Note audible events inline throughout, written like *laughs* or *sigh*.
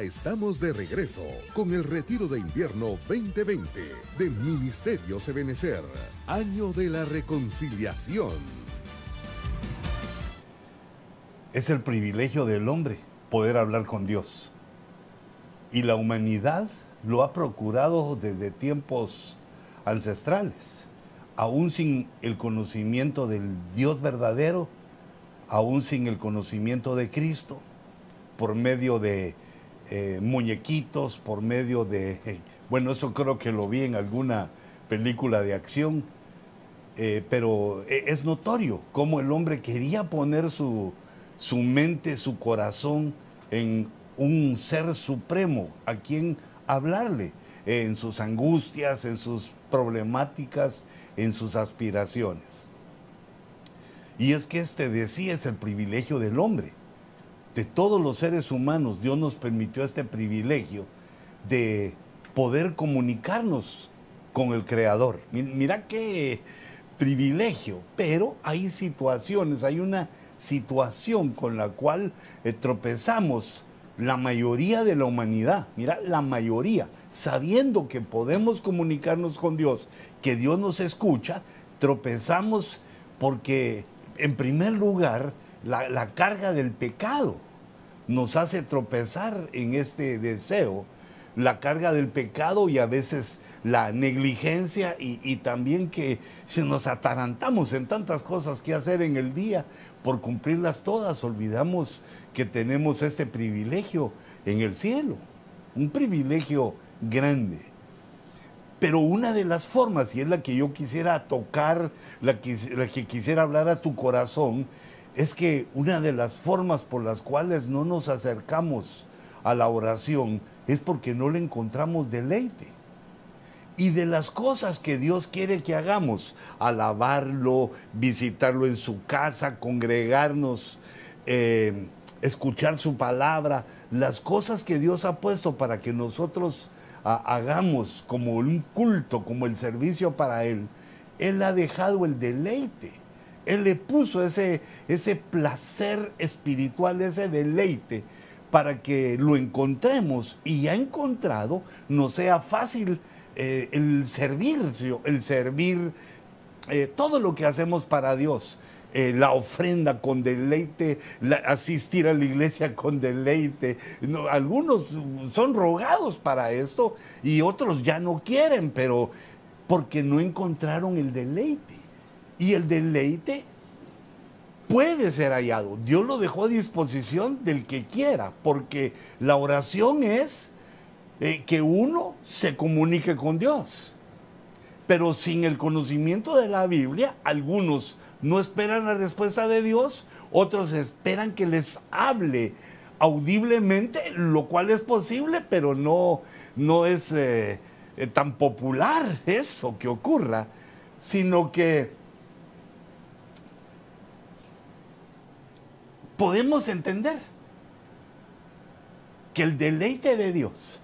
Estamos de regreso con el retiro de invierno 2020 del Ministerio Sebenecer, año de la reconciliación. Es el privilegio del hombre poder hablar con Dios. Y la humanidad lo ha procurado desde tiempos ancestrales, aún sin el conocimiento del Dios verdadero, aún sin el conocimiento de Cristo, por medio de eh, muñequitos, por medio de, *laughs* bueno, eso creo que lo vi en alguna película de acción, eh, pero e, es notorio cómo el hombre quería poner su, su mente, su corazón en un ser supremo a quien hablarle en sus angustias, en sus problemáticas, en sus aspiraciones. Y es que este decía es el privilegio del hombre. De todos los seres humanos, Dios nos permitió este privilegio de poder comunicarnos con el Creador. Mira qué privilegio, pero hay situaciones, hay una situación con la cual eh, tropezamos la mayoría de la humanidad, mira, la mayoría, sabiendo que podemos comunicarnos con Dios, que Dios nos escucha, tropezamos porque, en primer lugar, la, carga del pecado nos hace tropezar en este deseo la carga del pecado y a veces la negligencia y, también que nos atarantamos en tantas cosas que hacer en el día por cumplirlas todas, olvidamos que tenemos este privilegio en el cielo, un privilegio grande. Pero una de las formas, y es la que yo quisiera tocar, la que quisiera hablar a tu corazón, es que una de las formas por las cuales no nos acercamos a la oración es porque no le encontramos deleite. Y de las cosas que Dios quiere que hagamos, alabarlo, visitarlo en su casa, congregarnos, eh, escuchar su palabra, las cosas que Dios ha puesto para que nosotros hagamos como un culto, como el servicio para Él, Él ha dejado el deleite. Él le puso ese, ese placer espiritual, ese deleite para que lo encontremos y ya encontrado nos sea fácil eh, el servicio, el servir eh, todo lo que hacemos para Dios. Eh, la ofrenda con deleite, asistir a la iglesia con deleite. algunos son rogados para esto y otros ya no quieren, pero porque no encontraron el deleite. Y el deleite puede ser hallado. Dios lo dejó a disposición del que quiera, porque la oración es eh, que uno se comunique con Dios. Pero sin el conocimiento de la Biblia, algunos no esperan la respuesta de Dios, otros esperan que les hable audiblemente, lo cual es posible, pero no, no es eh, eh, tan popular eso que ocurra, sino que podemos entender que el deleite de Dios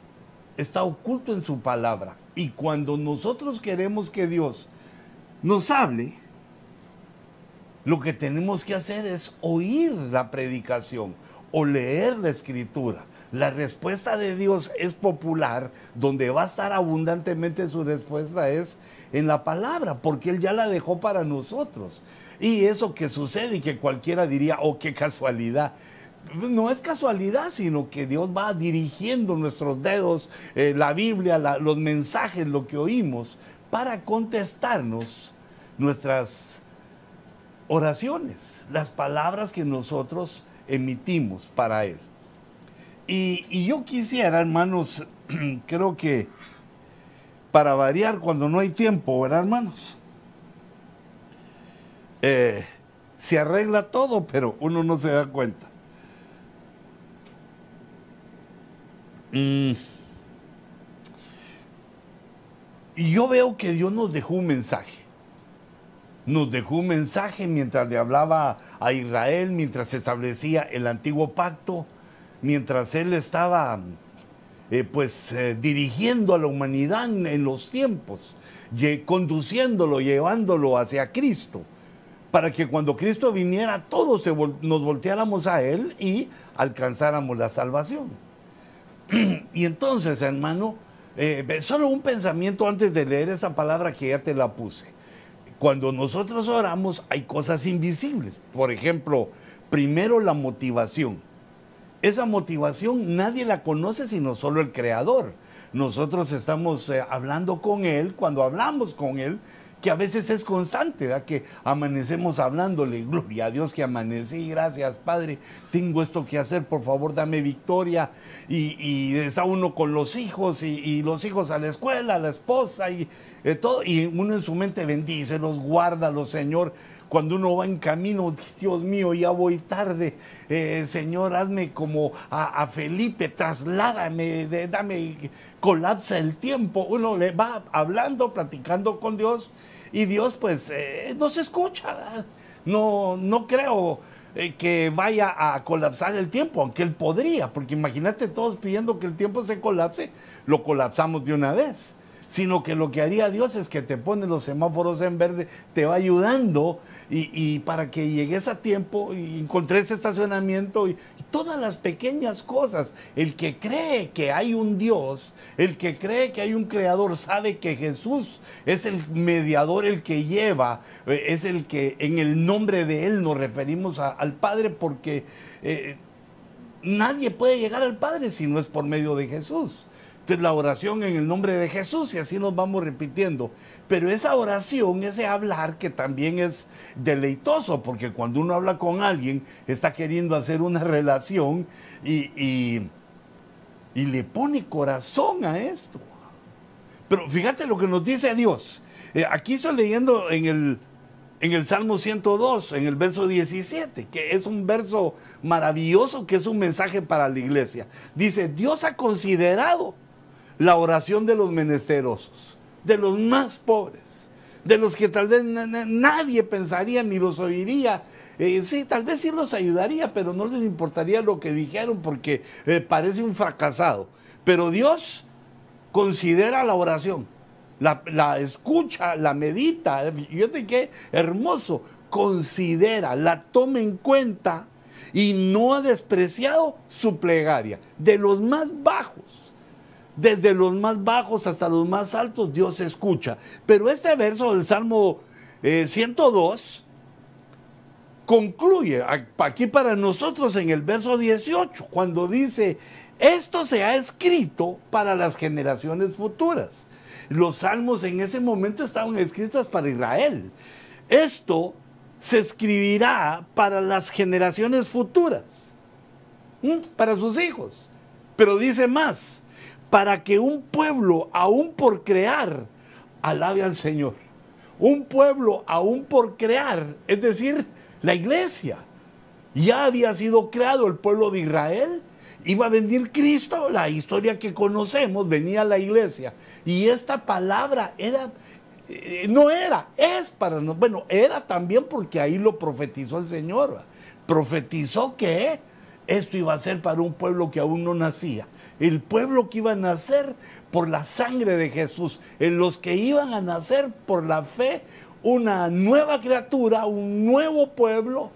está oculto en su palabra. Y cuando nosotros queremos que Dios nos hable, lo que tenemos que hacer es oír la predicación o leer la escritura. La respuesta de Dios es popular, donde va a estar abundantemente su respuesta es en la palabra, porque Él ya la dejó para nosotros. Y eso que sucede y que cualquiera diría, oh, qué casualidad. No es casualidad, sino que Dios va dirigiendo nuestros dedos, eh, la Biblia, los mensajes, lo que oímos, para contestarnos nuestras oraciones, las palabras que nosotros emitimos para Él. Y, y yo quisiera, hermanos, *clears throat* creo que para variar cuando no hay tiempo, ¿verdad, hermanos? Eh, se arregla todo, pero uno no se da cuenta. Mm. Y yo veo que Dios nos dejó un mensaje. Nos dejó un mensaje mientras le hablaba a Israel, mientras se establecía el antiguo pacto, mientras Él estaba eh, pues eh, dirigiendo a la humanidad en los tiempos, conduciéndolo, llevándolo hacia Cristo para que cuando Cristo viniera todos nos volteáramos a Él y alcanzáramos la salvación. *clears throat* y entonces, hermano, eh, solo un pensamiento antes de leer esa palabra que ya te la puse. Cuando nosotros oramos hay cosas invisibles. Por ejemplo, primero la motivación. Esa motivación nadie la conoce sino solo el Creador. Nosotros estamos eh, hablando con Él, cuando hablamos con Él, que a veces es constante, ¿verdad? que amanecemos hablándole, gloria a Dios que amanecí, gracias Padre, tengo esto que hacer, por favor dame victoria, y, está uno con los hijos, y, los hijos a la escuela, la esposa, y eh, todo, y uno en su mente bendice, los guarda, los Señor, cuando uno va en camino, Dios mío, ya voy tarde, eh, Señor, hazme como a, Felipe, trasládame, dame, colapsa el tiempo. Uno le va hablando, platicando con Dios y Dios pues eh, no se escucha. No, no creo eh, que vaya a colapsar el tiempo, aunque él podría, porque imagínate todos pidiendo que el tiempo se colapse, lo colapsamos de una vez sino que lo que haría Dios es que te pone los semáforos en verde, te va ayudando y, para que llegues a tiempo y encontres estacionamiento y, todas las pequeñas cosas. El que cree que hay un Dios, el que cree que hay un creador, sabe que Jesús es el mediador, el que lleva, eh, es el que en el nombre de Él nos referimos al Padre porque... Eh, nadie puede llegar al Padre si no es por medio de Jesús la oración en el nombre de Jesús y así nos vamos repitiendo. Pero esa oración, ese hablar que también es deleitoso, porque cuando uno habla con alguien está queriendo hacer una relación y, y, le pone corazón a esto. Pero fíjate lo que nos dice Dios. Eh, aquí estoy leyendo en el, en el Salmo 102, en el verso 17, que es un verso maravilloso, que es un mensaje para la iglesia. Dice, Dios ha considerado la oración de los menesterosos, de los más pobres, de los que tal vez nadie pensaría ni los oiría. Eh, sí, tal vez sí los ayudaría, pero no les importaría lo que dijeron porque eh, parece un fracasado. Pero Dios considera la oración, la, la escucha, la medita. Fíjate qué hermoso. Considera, la toma en cuenta y no ha despreciado su plegaria, de los más bajos desde los más bajos hasta los más altos, Dios escucha. Pero este verso del Salmo 102 eh, concluye aquí para nosotros en el verso 18, cuando dice, esto se ha escrito para las generaciones futuras. Los salmos en ese momento estaban escritos para Israel. Esto se escribirá para las generaciones futuras, para sus hijos. Pero dice más, para que un pueblo, aún por crear, alabe al Señor. Un pueblo, aún por crear, es decir, la iglesia. Ya había sido creado el pueblo de Israel, iba a venir Cristo, la historia que conocemos, venía la iglesia. Y esta palabra era, eh, no era, es para nosotros. Bueno, era también porque ahí lo profetizó el Señor. Profetizó que esto iba a ser para un pueblo que aún no nacía. El pueblo que iba a nacer por la sangre de Jesús. En los que iban a nacer por la fe una nueva criatura, un nuevo pueblo,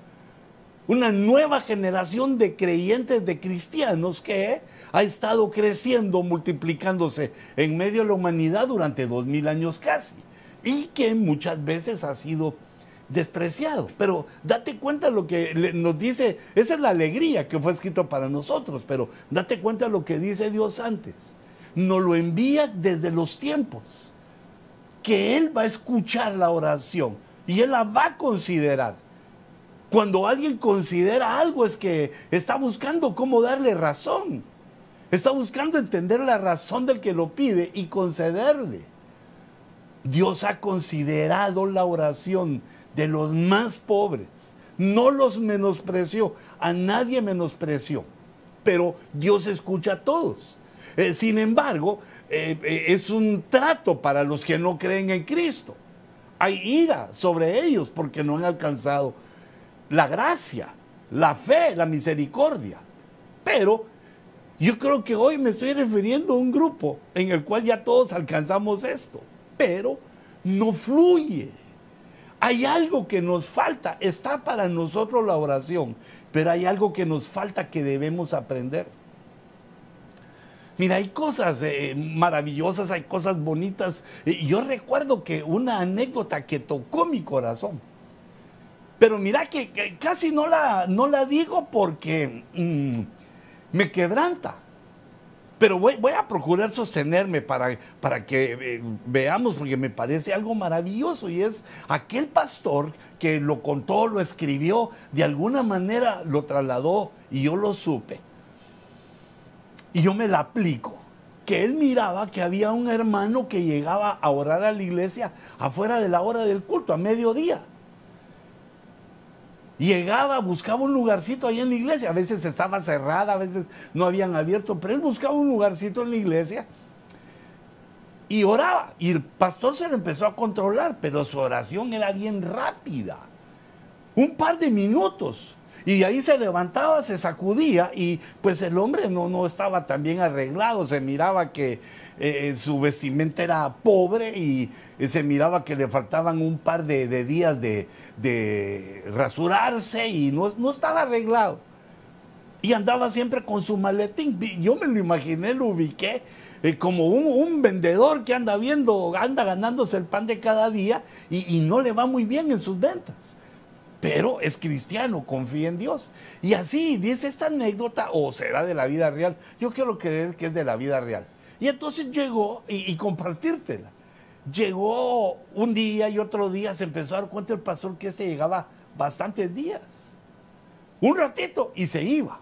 una nueva generación de creyentes, de cristianos que ha estado creciendo, multiplicándose en medio de la humanidad durante dos mil años casi. Y que muchas veces ha sido despreciado. Pero date cuenta lo que nos dice, esa es la alegría que fue escrito para nosotros, pero date cuenta lo que dice Dios antes. Nos lo envía desde los tiempos, que Él va a escuchar la oración y Él la va a considerar. Cuando alguien considera algo es que está buscando cómo darle razón. Está buscando entender la razón del que lo pide y concederle. Dios ha considerado la oración de los más pobres. No los menospreció, a nadie menospreció, pero Dios escucha a todos. Eh, sin embargo, eh, eh, es un trato para los que no creen en Cristo. Hay ira sobre ellos porque no han alcanzado la gracia, la fe, la misericordia. Pero yo creo que hoy me estoy refiriendo a un grupo en el cual ya todos alcanzamos esto, pero no fluye hay algo que nos falta. Está para nosotros la oración, pero hay algo que nos falta que debemos aprender. Mira, hay cosas eh, maravillosas, hay cosas bonitas. yo recuerdo que una anécdota que tocó mi corazón. Pero mira que, casi no la, no la digo porque mm, me quebranta. Pero voy, a procurar sostenerme para, para que eh, veamos, porque me parece algo maravilloso. Y es aquel pastor que lo contó, lo escribió, de alguna manera lo trasladó y yo lo supe y yo me la aplico, que él miraba que había un hermano que llegaba a orar a la iglesia afuera de la hora del culto, a mediodía. Llegaba, buscaba un lugarcito ahí en la iglesia, a veces estaba cerrada, a veces no habían abierto, pero él buscaba un lugarcito en la iglesia y oraba. Y el pastor se lo empezó a controlar, pero su oración era bien rápida. Un par de minutos. Y de ahí se levantaba, se sacudía y pues el hombre no, no estaba tan bien arreglado, se miraba que eh, su vestimenta era pobre y eh, se miraba que le faltaban un par de, días de, rasurarse y no, no estaba arreglado. Y andaba siempre con su maletín. Yo me lo imaginé, lo ubiqué eh, como un, vendedor que anda viendo, anda ganándose el pan de cada día y no le va muy bien en sus ventas pero es cristiano, confía en Dios. Y así dice esta anécdota, o será de la vida real. Yo quiero creer que es de la vida real. Y entonces llegó y, compartírtela. Llegó un día y otro día, se empezó a dar cuenta el pastor que este llegaba bastantes días. Un ratito y se iba.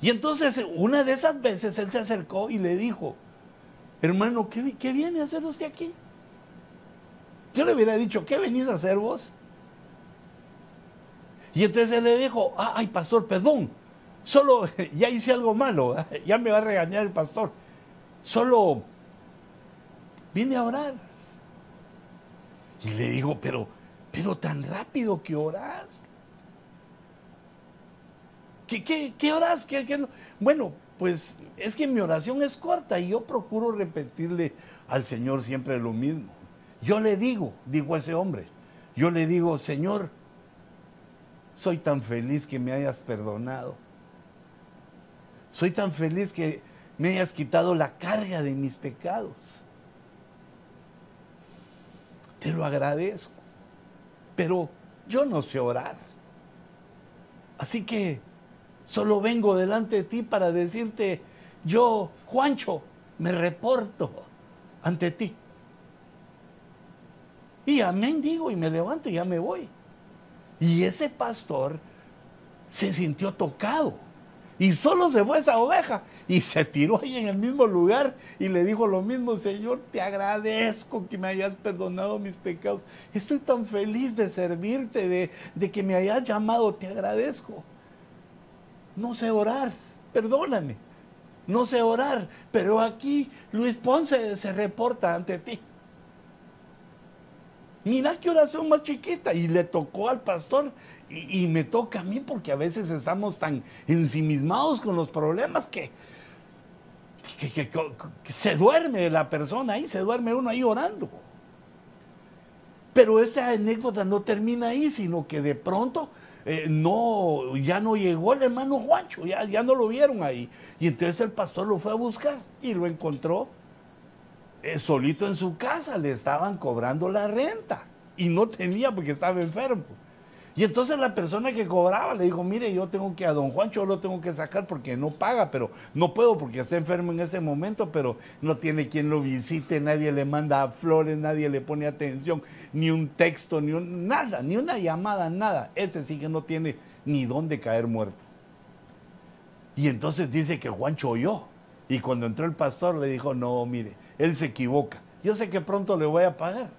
Y entonces una de esas veces él se acercó y le dijo, hermano, ¿qué, qué viene a hacer usted aquí? Yo le hubiera dicho, ¿qué venís a hacer vos? Y entonces él le dijo, ah, ay pastor, perdón, solo *laughs* ya hice algo malo, *laughs* ya me va a regañar el pastor, solo vine a orar. Y le dijo, pero, pero tan rápido que oras. ¿Qué, qué, qué oras? ¿Qué, Bueno, pues es que mi oración es corta y yo procuro repetirle al Señor siempre lo mismo. Yo le digo, dijo ese hombre, yo le digo, Señor, soy tan feliz que me hayas perdonado. Soy tan feliz que me hayas quitado la carga de mis pecados. Te lo agradezco. Pero yo no sé orar. Así que solo vengo delante de ti para decirte, yo, Juancho, me reporto ante ti. Y amén digo y me levanto y ya me voy. Y ese pastor se sintió tocado. Y solo se fue esa oveja y se tiró ahí en el mismo lugar y le dijo lo mismo, Señor, te agradezco que me hayas perdonado mis pecados. Estoy tan feliz de servirte, de, de que me hayas llamado, te agradezco. No sé orar, perdóname. No sé orar, pero aquí Luis Ponce se reporta ante ti. Mira qué oración más chiquita. Y le tocó al pastor y, me toca a mí porque a veces estamos tan ensimismados con los problemas que, se duerme la persona ahí, se duerme uno ahí orando. Pero esa anécdota no termina ahí, sino que de pronto eh, no, ya no llegó el hermano Juancho, ya, ya no lo vieron ahí. Y entonces el pastor lo fue a buscar y lo encontró eh, solito en su casa le estaban cobrando la renta y no tenía porque estaba enfermo. Y entonces la persona que cobraba le dijo, mire, yo tengo que a don Juancho lo tengo que sacar porque no paga, pero no puedo porque está enfermo en ese momento, pero no tiene quien lo visite, nadie le manda flores, nadie le pone atención, ni un texto, ni nada, ni una llamada, nada. Ese sí que no tiene ni dónde caer muerto. Y entonces dice que Juancho oyó. Y cuando entró el pastor le dijo, no, mire, él se equivoca. Yo sé que pronto le voy a pagar.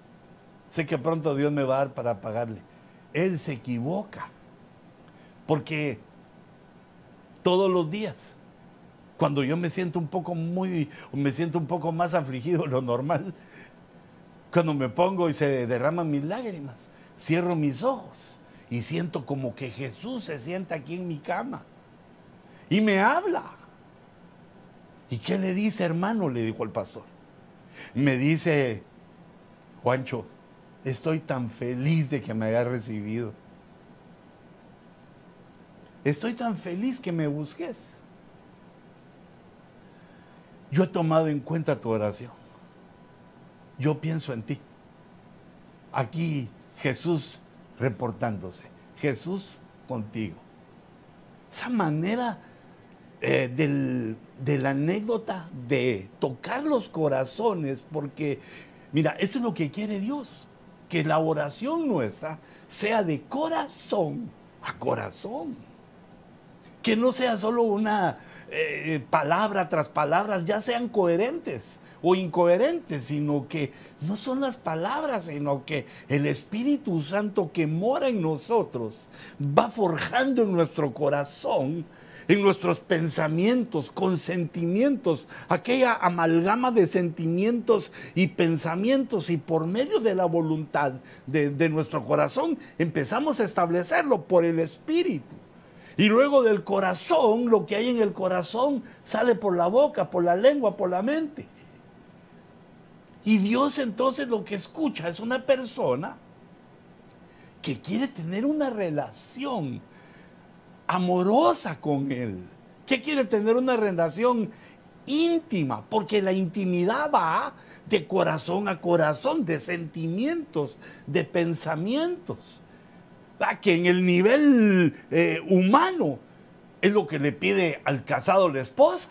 Sé que pronto Dios me va a dar para pagarle. Él se equivoca. Porque todos los días, cuando yo me siento un poco muy, me siento un poco más afligido de lo normal, cuando me pongo y se derraman mis lágrimas, cierro mis ojos y siento como que Jesús se sienta aquí en mi cama y me habla. ¿Y qué le dice, hermano? Le dijo el pastor me dice, Juancho, estoy tan feliz de que me haya recibido. Estoy tan feliz que me busques. yo he tomado en cuenta tu oración. Yo pienso en ti. Aquí Jesús reportándose. Jesús contigo. Esa manera eh, de la anécdota de tocar los corazones, porque, mira, esto es lo que quiere Dios, que la oración nuestra sea de corazón a corazón. Que no sea solo una eh, palabra tras palabras, ya sean coherentes o incoherentes, sino que no son las palabras, sino que el Espíritu Santo que mora en nosotros va forjando en nuestro corazón en nuestros pensamientos, con sentimientos, aquella amalgama de sentimientos y pensamientos y por medio de la voluntad de, de nuestro corazón empezamos a establecerlo por el Espíritu. Y luego del corazón, lo que hay en el corazón sale por la boca, por la lengua, por la mente. Y Dios entonces lo que escucha es una persona que quiere tener una relación amorosa con Él, que quiere tener una relación íntima, porque la intimidad va de corazón a corazón, de sentimientos, de pensamientos. Ah, que en el nivel eh, humano es lo que le pide al casado la esposa.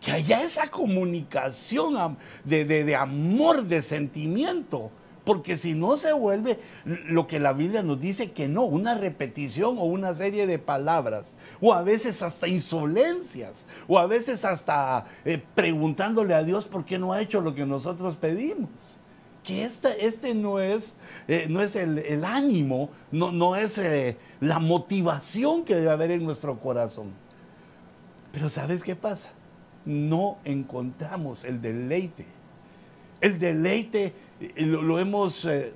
Que haya esa comunicación de, de amor, de sentimiento porque si no se vuelve lo que la Biblia nos dice que no, una repetición o una serie de palabras, o a veces hasta insolencias, o a veces hasta eh, preguntándole a Dios por qué no ha hecho lo que nosotros pedimos. Que este, este no es, eh, no es el, ánimo, no, no es eh, la motivación que debe haber en nuestro corazón. Pero ¿sabes qué pasa? No encontramos el deleite. El deleite lo, hemos, eh,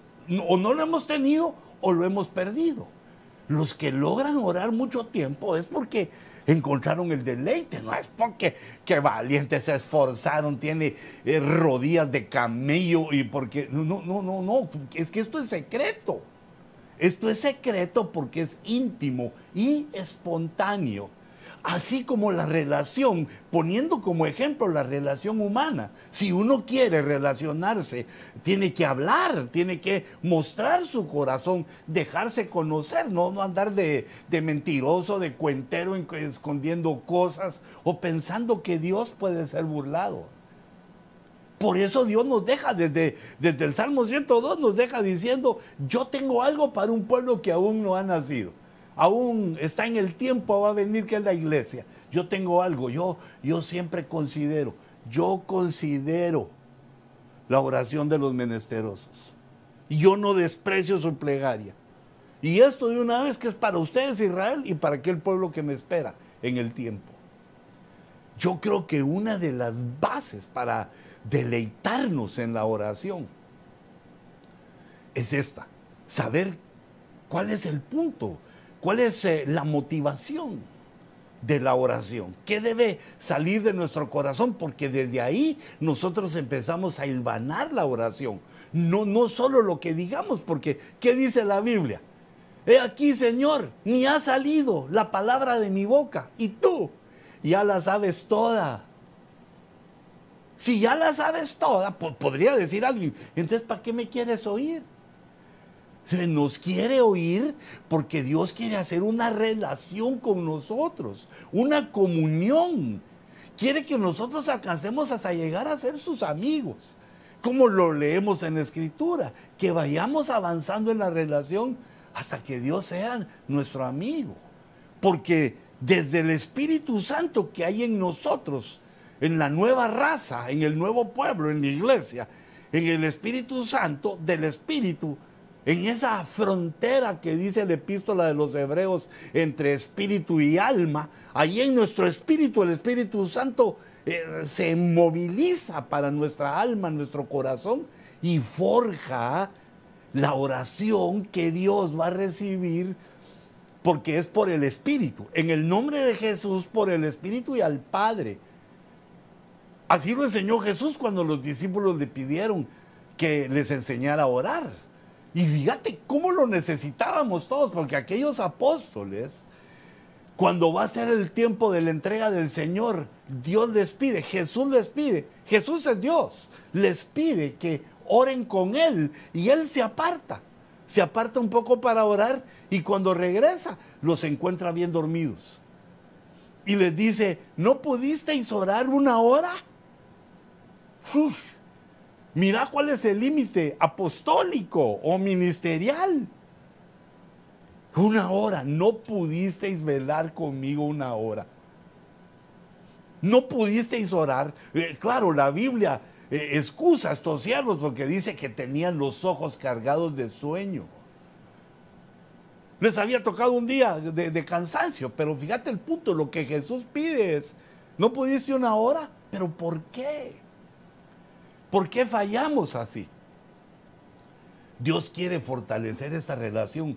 o no lo hemos tenido o lo hemos perdido. Los que logran orar mucho tiempo es porque encontraron el deleite, no es porque que valientes se esforzaron, tiene eh, rodillas de camello y porque no, no, no, no, no, es que esto es secreto. Esto es secreto porque es íntimo y espontáneo así como la relación, poniendo como ejemplo la relación humana. Si uno quiere relacionarse, tiene que hablar, tiene que mostrar su corazón, dejarse conocer, no, no andar de, mentiroso, de cuentero, escondiendo cosas o pensando que Dios puede ser burlado. Por eso Dios nos deja, desde, desde el Salmo 102 nos deja diciendo, yo tengo algo para un pueblo que aún no ha nacido aún está en el tiempo, va a venir que es la iglesia. Yo tengo algo, yo, yo siempre considero, yo considero la oración de los menesterosos. Y yo no desprecio su plegaria. Y esto de una vez que es para ustedes, Israel, y para aquel pueblo que me espera en el tiempo. Yo creo que una de las bases para deleitarnos en la oración es esta, saber cuál es el punto ¿Cuál es eh, la motivación de la oración? ¿Qué debe salir de nuestro corazón? Porque desde ahí nosotros empezamos a hilvanar la oración. No, no solo lo que digamos, porque ¿qué dice la Biblia? He aquí, Señor, ni ha salido la palabra de mi boca y tú ya la sabes toda. Si ya la sabes toda, podría decir alguien, entonces ¿para qué me quieres oír? Nos quiere oír porque Dios quiere hacer una relación con nosotros, una comunión. Quiere que nosotros alcancemos hasta llegar a ser sus amigos, como lo leemos en la escritura, que vayamos avanzando en la relación hasta que Dios sea nuestro amigo. Porque desde el Espíritu Santo que hay en nosotros, en la nueva raza, en el nuevo pueblo, en la iglesia, en el Espíritu Santo, del Espíritu, en esa frontera que dice la epístola de los hebreos entre espíritu y alma, ahí en nuestro espíritu, el Espíritu Santo eh, se moviliza para nuestra alma, nuestro corazón y forja la oración que Dios va a recibir porque es por el Espíritu. En el nombre de Jesús, por el Espíritu y al Padre. Así lo enseñó Jesús cuando los discípulos le pidieron que les enseñara a orar. Y fíjate cómo lo necesitábamos todos, porque aquellos apóstoles, cuando va a ser el tiempo de la entrega del Señor, Dios les pide, Jesús les pide, Jesús es Dios, les pide que oren con Él y Él se aparta, se aparta un poco para orar y cuando regresa los encuentra bien dormidos. Y les dice, ¿no pudisteis orar una hora? Mira cuál es el límite apostólico o ministerial. Una hora, no pudisteis velar conmigo una hora. No pudisteis orar. Eh, claro, la Biblia eh, excusa a estos siervos porque dice que tenían los ojos cargados de sueño. Les había tocado un día de, de, cansancio, pero fíjate el punto, lo que Jesús pide es, ¿no pudiste una hora? ¿Pero por qué? ¿Por qué fallamos así? Dios quiere fortalecer esta relación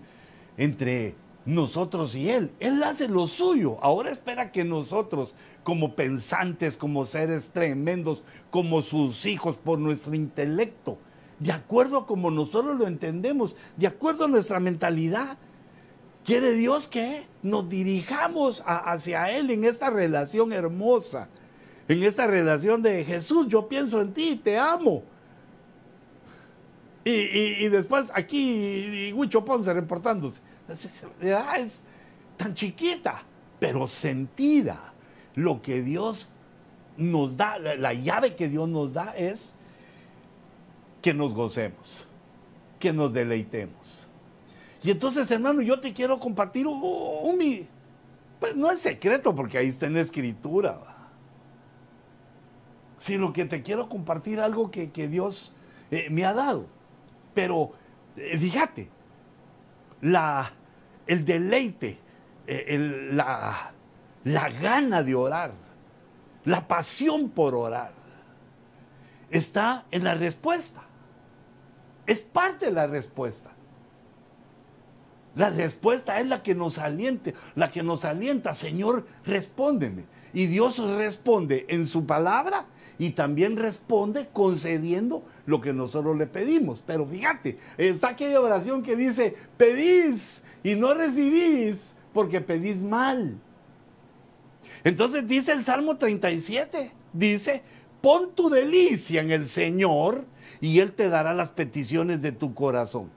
entre nosotros y Él. Él hace lo suyo. Ahora espera que nosotros, como pensantes, como seres tremendos, como sus hijos, por nuestro intelecto, de acuerdo a como nosotros lo entendemos, de acuerdo a nuestra mentalidad, quiere Dios que nos dirijamos hacia Él en esta relación hermosa, en esta relación de Jesús, yo pienso en ti, te amo. Y, después aquí Huicho Ponce reportándose. Ah, es tan chiquita, pero sentida. Lo que Dios nos da, la, llave que Dios nos da es que nos gocemos, que nos deleitemos. Y entonces, hermano, yo te quiero compartir un, pues no es secreto porque ahí está en la escritura, sino que te quiero compartir algo que, Dios eh, me ha dado. Pero eh, fíjate, la, el deleite, eh, la, la gana de orar, la pasión por orar, está en la respuesta. Es parte de la respuesta. La respuesta es la que nos aliente, la que nos alienta, Señor, respóndeme. Y Dios responde en su palabra y también responde concediendo lo que nosotros le pedimos. Pero fíjate, está aquella oración que dice, pedís y no recibís porque pedís mal. Entonces dice el Salmo 37, dice, pon tu delicia en el Señor y Él te dará las peticiones de tu corazón.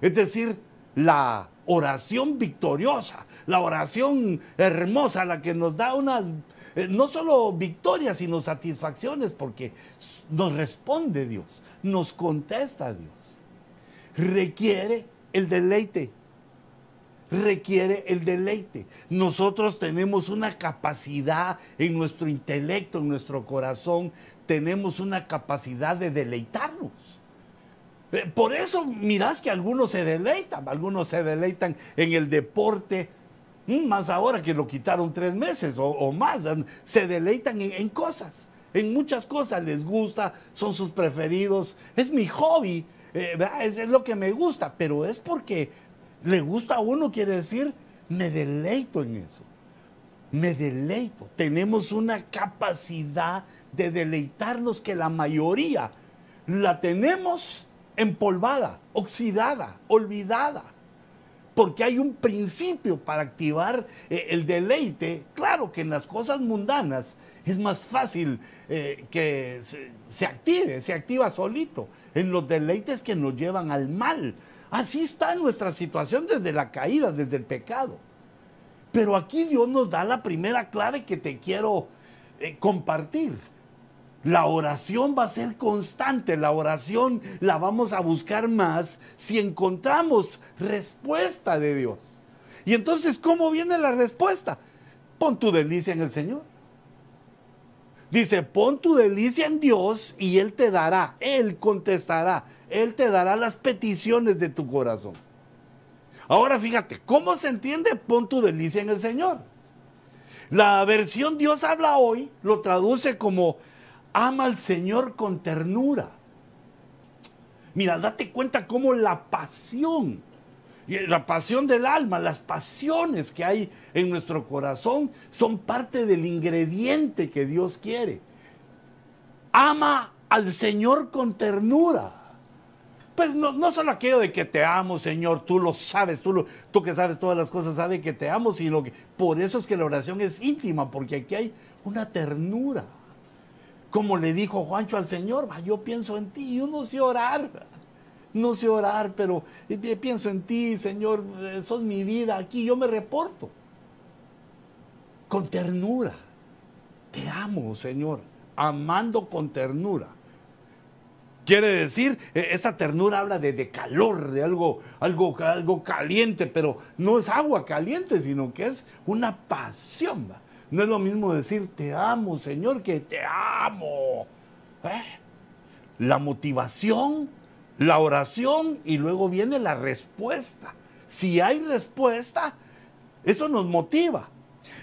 Es decir, la oración victoriosa, la oración hermosa, la que nos da unas eh, no solo victorias, sino satisfacciones, porque nos responde Dios, nos contesta Dios. Requiere el deleite, requiere el deleite. Nosotros tenemos una capacidad en nuestro intelecto, en nuestro corazón, tenemos una capacidad de deleitarnos. Eh, por eso mirás que algunos se deleitan, algunos se deleitan en el deporte, más ahora que lo quitaron tres meses o, más, se deleitan en, cosas, en muchas cosas les gusta, son sus preferidos, es mi hobby, eh, es, lo que me gusta, pero es porque le gusta a uno, quiere decir, me deleito en eso, me deleito, tenemos una capacidad de deleitarnos que la mayoría la tenemos empolvada, oxidada, olvidada porque hay un principio para activar eh, el deleite. Claro que en las cosas mundanas es más fácil eh, que se, active, se activa solito, en los deleites que nos llevan al mal. Así está nuestra situación desde la caída, desde el pecado. Pero aquí Dios nos da la primera clave que te quiero eh, compartir la oración va a ser constante, la oración la vamos a buscar más si encontramos respuesta de Dios. Y entonces, ¿cómo viene la respuesta? Pon tu delicia en el Señor. Dice, pon tu delicia en Dios y Él te dará, Él contestará, Él te dará las peticiones de tu corazón. Ahora fíjate, ¿cómo se entiende pon tu delicia en el Señor? La versión Dios habla hoy lo traduce como ama al Señor con ternura. Mira, date cuenta cómo la pasión, la pasión del alma, las pasiones que hay en nuestro corazón son parte del ingrediente que Dios quiere. Ama al Señor con ternura. Pues no, no solo aquello de que te amo, Señor, tú lo sabes, tú, lo, tú que sabes todas las cosas, sabes que te amo, sino que por eso es que la oración es íntima, porque aquí hay una ternura. Como le dijo Juancho al Señor, yo pienso en ti, yo no sé orar, no sé orar, pero eh, pienso en ti, Señor, sos mi vida, aquí yo me reporto. Con ternura. Te amo, Señor, amando con ternura. Quiere decir, e, esa ternura habla de, calor, de algo, algo, algo caliente, pero no es agua caliente, sino que es una pasión. No es lo mismo decir te amo, Señor, que te amo. ¿Eh? La motivación, la oración y luego viene la respuesta. Si hay respuesta, eso nos motiva.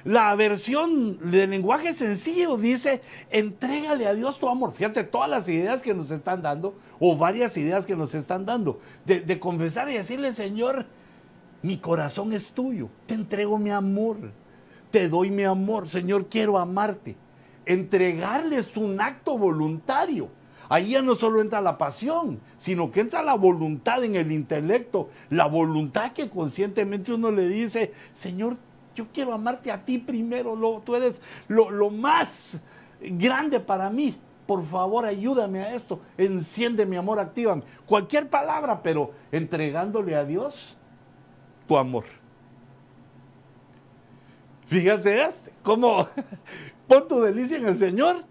La versión del lenguaje sencillo dice, entrégale a Dios tu amor. Fíjate todas las ideas que nos están dando, o varias ideas que nos están dando, de, confesar y decirle, Señor, mi corazón es tuyo, te entrego mi amor, te doy mi amor, Señor, quiero amarte. Entregarle es un acto voluntario. Ahí ya no solo entra la pasión, sino que entra la voluntad en el intelecto, la voluntad que conscientemente uno le dice, Señor, yo quiero amarte a ti primero, tú eres lo, más grande para mí. Por favor, ayúdame a esto. Enciende mi amor, activa Cualquier palabra, pero entregándole a Dios tu amor. Fíjate este, cómo pon tu delicia en el Señor.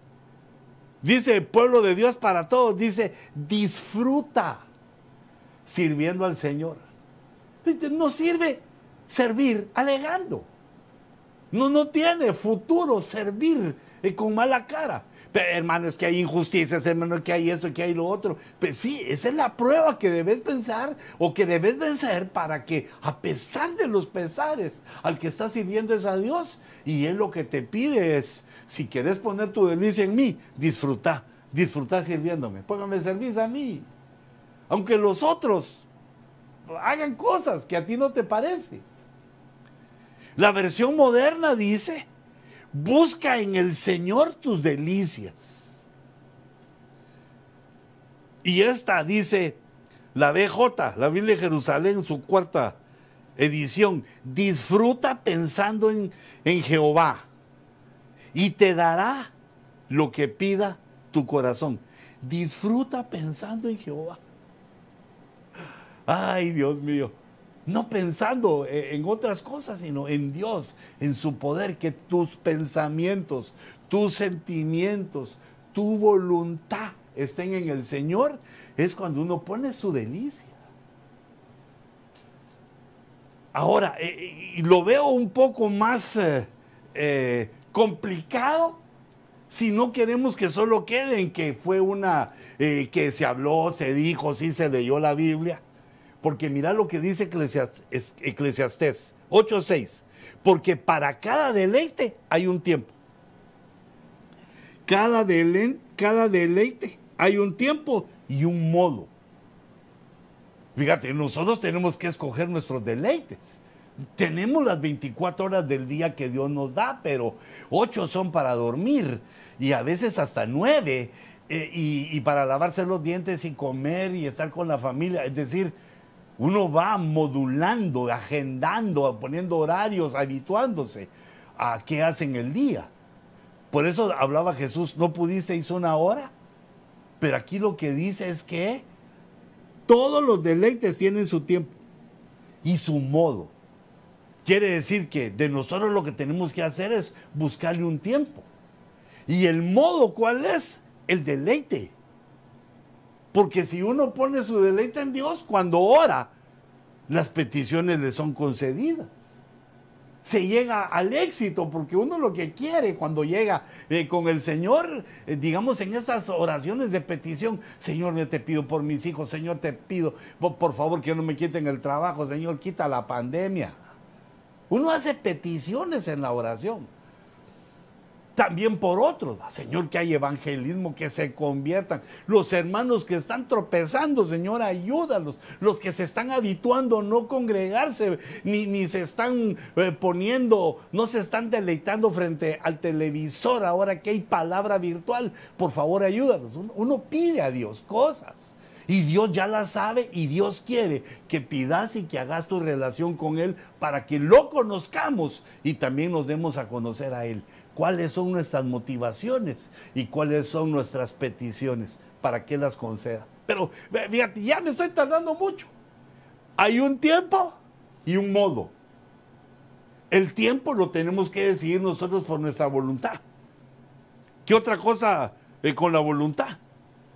Dice el pueblo de Dios para todos, dice, disfruta sirviendo al Señor. No sirve servir alegando. No, no tiene futuro servir eh, con mala cara. Hermano, es que hay injusticias, hermano, que hay eso, que hay lo otro. Pues sí, esa es la prueba que debes pensar o que debes vencer para que, a pesar de los pesares, al que estás sirviendo es a Dios. Y Él lo que te pide es, si quieres poner tu delicia en mí, disfruta, disfruta sirviéndome. Póngame servicio a mí. Aunque los otros hagan cosas que a ti no te parece. La versión moderna dice, busca en el Señor tus delicias. Y esta dice, la BJ, la Biblia de Jerusalén, su cuarta edición, disfruta pensando en, en Jehová y te dará lo que pida tu corazón. Disfruta pensando en Jehová. Ay, Dios mío no pensando e, en otras cosas, sino en Dios, en su poder, que tus pensamientos, tus sentimientos, tu voluntad estén en el Señor, es cuando uno pone su delicia. Ahora, eh, eh, lo veo un poco más eh, complicado si no queremos que solo quede en que fue una que se habló, se dijo, sí se leyó la Biblia porque mira lo que dice Eclesiastés 8:6. Porque para cada deleite hay un tiempo. Cada, cada deleite hay un tiempo y un modo. Fíjate, nosotros tenemos que escoger nuestros deleites. Tenemos las 24 horas del día que Dios nos da, pero 8 son para dormir y a veces hasta 9 eh, y, y para lavarse los dientes y comer y estar con la familia. Es decir, uno va modulando, agendando, poniendo horarios, habituándose a qué hace en el día. Por eso hablaba Jesús, no pudisteis una hora, pero aquí lo que dice es que todos los deleites tienen su tiempo y su modo. Quiere decir que de nosotros lo que tenemos que hacer es buscarle un tiempo. ¿Y el modo cuál es? El deleite. Porque si uno pone su deleite en Dios, cuando ora, las peticiones le son concedidas. Se llega al éxito, porque uno lo que quiere cuando llega eh, con el Señor, eh, digamos en esas oraciones de petición, Señor, yo te pido por mis hijos, Señor, te pido por, por favor que no me quiten el trabajo, Señor, quita la pandemia. Uno hace peticiones en la oración también por otros. Señor, que hay evangelismo, que se conviertan. Los hermanos que están tropezando, Señor, ayúdalos. Los que se están habituando a no congregarse, ni, ni se están eh, poniendo, no se están deleitando frente al televisor ahora que hay palabra virtual. Por favor, ayúdalos. Uno, uno pide a Dios cosas. Y Dios ya la sabe y Dios quiere que pidas y que hagas tu relación con Él para que lo conozcamos y también nos demos a conocer a Él. ¿Cuáles son nuestras motivaciones y cuáles son nuestras peticiones para que las conceda? Pero fíjate, ya me estoy tardando mucho. Hay un tiempo y un modo. El tiempo lo tenemos que decidir nosotros por nuestra voluntad. ¿Qué otra cosa eh, con la voluntad?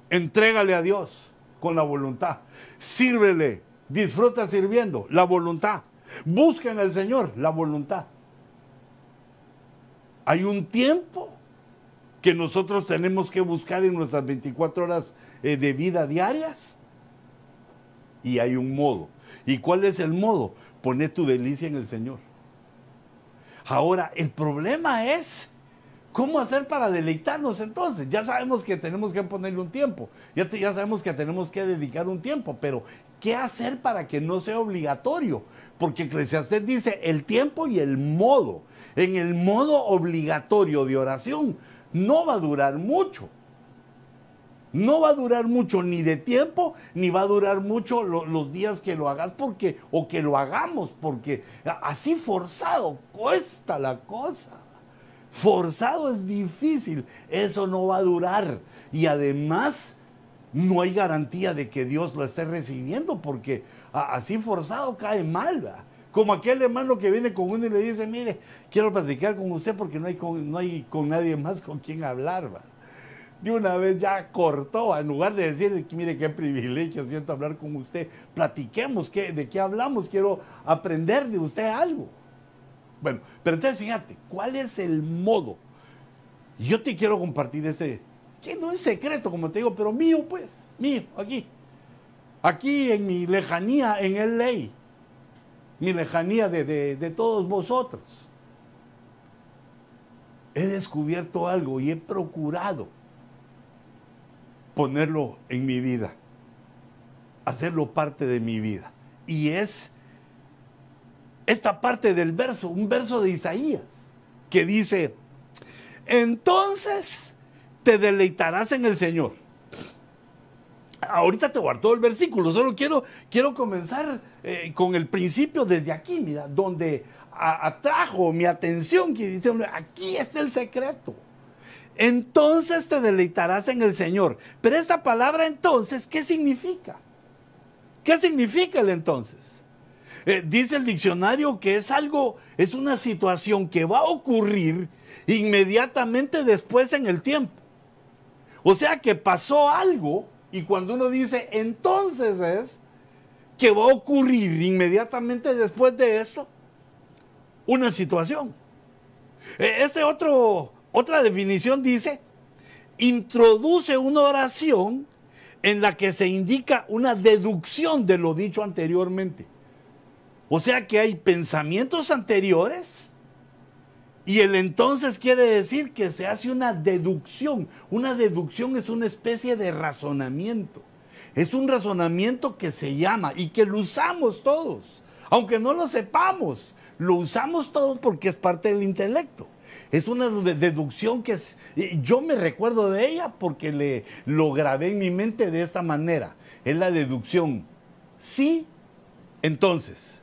Entrégale a Dios con la voluntad. Sírvele, disfruta sirviendo, la voluntad. Busca en el Señor, la voluntad. Hay un tiempo que nosotros tenemos que buscar en nuestras 24 horas eh, de vida diarias. Y hay un modo. ¿Y cuál es el modo? Poner tu delicia en el Señor. Ahora, el problema es ¿Cómo hacer para deleitarnos entonces? Ya sabemos que tenemos que ponerle un tiempo, ya, ya, sabemos que tenemos que dedicar un tiempo, pero ¿qué hacer para que no sea obligatorio? Porque Eclesiastés dice el tiempo y el modo. En el modo obligatorio de oración no va a durar mucho. No va a durar mucho ni de tiempo, ni va a durar mucho los días que lo hagas porque, o que lo hagamos, porque así forzado cuesta la cosa. Forzado es difícil, eso no va a durar. Y además no hay garantía de que Dios lo esté recibiendo porque así forzado cae mal. Como aquel hermano que viene con uno y le dice, mire, quiero platicar con usted porque no hay con, no hay con nadie más con quien hablar. ¿va? de una vez ya cortó, en lugar de decir, mire qué privilegio siento hablar con usted, platiquemos ¿qué, de qué hablamos, quiero aprender de usted algo. Bueno, pero entonces fíjate, ¿cuál es el modo? Yo te quiero compartir ese, no es secreto, como te digo, pero mío pues, mío, aquí. Aquí en mi lejanía en el ley, mi lejanía de, de todos vosotros. He descubierto algo y he procurado ponerlo en mi vida, hacerlo parte de mi vida. Y es esta parte del verso, un verso de Isaías, que dice, entonces te deleitarás en el Señor. Ahorita te guardo el versículo, solo quiero, quiero comenzar eh, con el principio desde aquí, mira, donde atrajo mi atención, que dice, aquí está el secreto entonces te deleitarás en el Señor. Pero esta palabra entonces, ¿qué significa? ¿Qué significa el entonces? Eh, dice el diccionario que es algo, es una situación que va a ocurrir inmediatamente después en el tiempo. O sea que pasó algo y cuando uno dice entonces es que va a ocurrir inmediatamente después de esto una situación. Eh, este otro otra definición dice, introduce una oración en la que se indica una deducción de lo dicho anteriormente. O sea que hay pensamientos anteriores y el entonces quiere decir que se hace una deducción. Una deducción es una especie de razonamiento. Es un razonamiento que se llama y que lo usamos todos. Aunque no lo sepamos, lo usamos todos porque es parte del intelecto. Es una deducción que yo me recuerdo de ella porque le, lo grabé en mi mente de esta manera. Es la deducción. Sí, entonces.